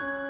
Bye.